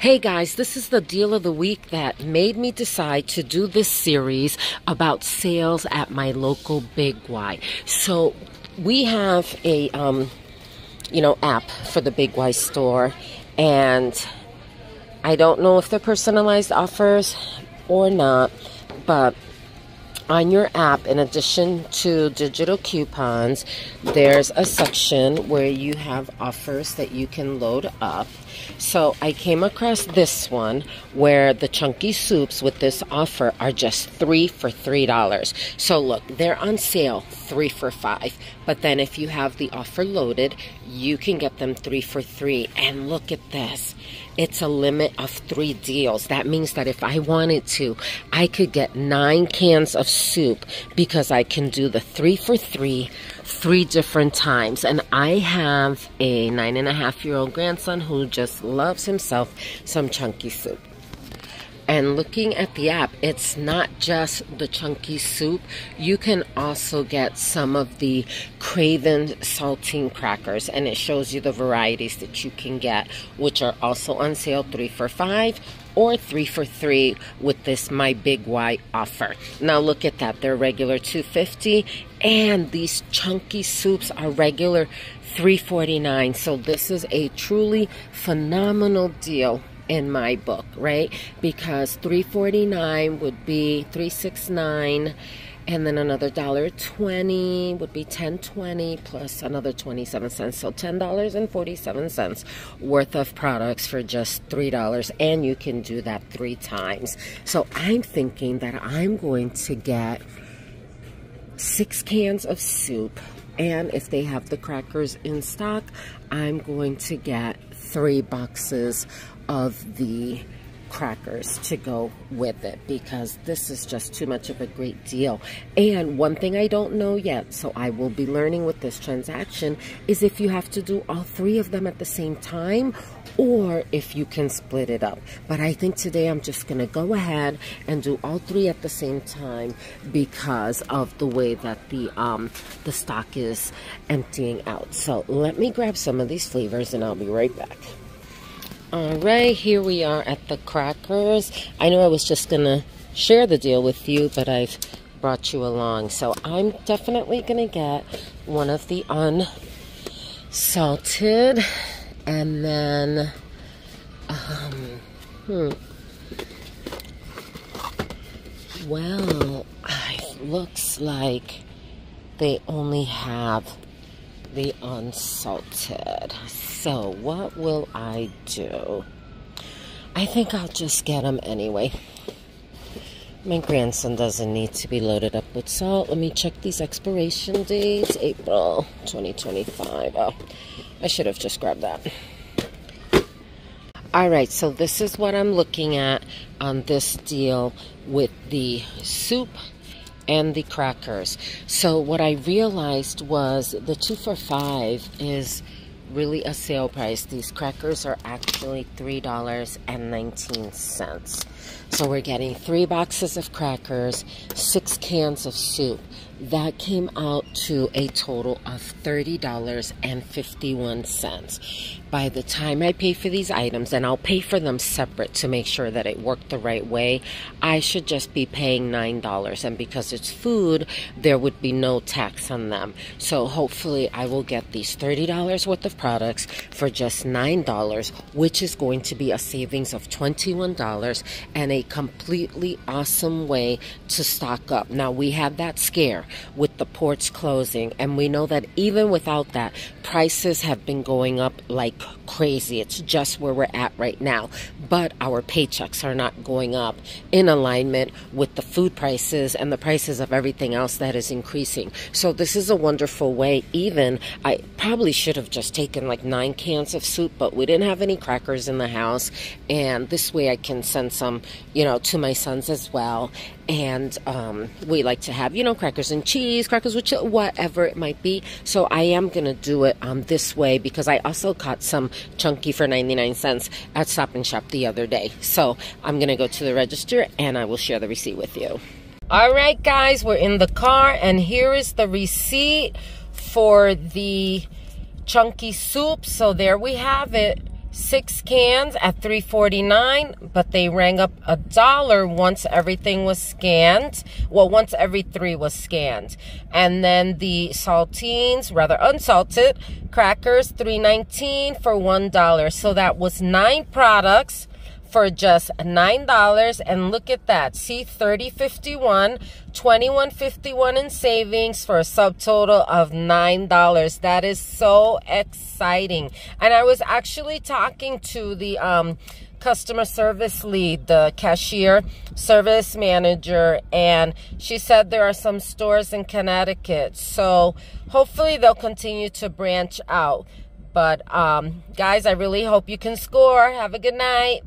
Hey guys, this is the deal of the week that made me decide to do this series about sales at my local Big Y. So we have a um, you know app for the Big Y store, and I don't know if they're personalized offers or not, but on your app, in addition to digital coupons, there's a section where you have offers that you can load up. So I came across this one where the chunky soups with this offer are just three for three dollars. So look, they're on sale three for five. But then if you have the offer loaded, you can get them three for three. And look at this. It's a limit of three deals. That means that if I wanted to, I could get nine cans of soup because I can do the three for three three different times. And I have a nine and a half year old grandson who just loves himself some chunky soup. And looking at the app, it's not just the chunky soup. You can also get some of the Craven saltine crackers, and it shows you the varieties that you can get, which are also on sale three for five or three for three with this my big y offer. Now look at that. They're regular 250 and these chunky soups are regular 349 so this is a truly phenomenal deal in my book, right? Because 349 would be 369 and then another dollar 20 would be 1020 plus another 27 cents. So $10.47 worth of products for just $3 and you can do that three times. So i'm thinking that i'm going to get six cans of soup. And if they have the crackers in stock i'm going to get three boxes of the crackers to go with it because this is just too much of a great deal. And one thing I don't know yet, so I will be learning with this transaction, is if you have to do all three of them at the same time or if you can split it up. But I think today I'm just going to go ahead and do all three at the same time because of the way that the um, the stock is emptying out. So let me grab some of these flavors and I'll be right back. All right, here we are at the crackers. I know I was just going to share the deal with you, but I've brought you along. So I'm definitely going to get one of the unsalted. And then, um, hmm. Well, it looks like they only have the unsalted. So, what will I do? I think I'll just get them anyway. My grandson doesn't need to be loaded up with salt. Let me check these expiration dates. April 2025. Oh, I should have just grabbed that. All right, so this is what I'm looking at on this deal with the soup and the crackers. So what I realized was the two for five is really a sale price. These crackers are actually $3.19. So we're getting three boxes of crackers, six cans of soup. That came out to a total of $30.51 by the time I pay for these items, and I'll pay for them separate to make sure that it worked the right way, I should just be paying $9. And because it's food, there would be no tax on them. So hopefully, I will get these $30 worth of products for just $9, which is going to be a savings of $21 and a completely awesome way to stock up. Now, we had that scare with the ports closing, and we know that even without that, prices have been going up like crazy. It's just where we're at right now. But our paychecks are not going up in alignment with the food prices and the prices of everything else that is increasing. So this is a wonderful way. Even I probably should have just taken like nine cans of soup, but we didn't have any crackers in the house. And this way I can send some, you know, to my sons as well. And um, we like to have, you know, crackers and cheese, crackers with whatever it might be. So I am to do it um, this way because I also caught some chunky for 99 cents at Stop and Shop the other day. So I'm to go to the register and I will share the receipt with you. All right, guys, we're in the car and here is the receipt for the chunky soup. So there we have it. Six cans at 3.49 but they rang up a dollar once everything was scanned. Well once every three was scanned. And then the saltines rather unsalted crackers 3.19 for one dollar. So that was nine products for just $9 and look at that see 3051 2151 in savings for a subtotal of $9 that is so exciting and I was actually talking to the um, customer service lead, the cashier service manager, and she said there are some stores in Connecticut. So hopefully they'll continue to branch out. But um, guys, I really hope you can score. Have a good night.